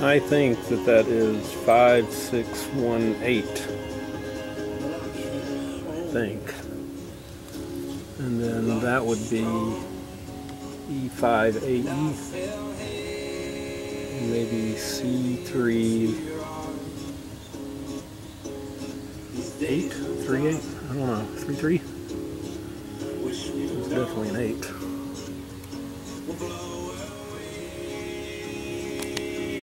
I think that that is 5618. I think. And then that would be E5AE. Maybe C3 8? 3 8? I don't know. 3 3? It's definitely an 8.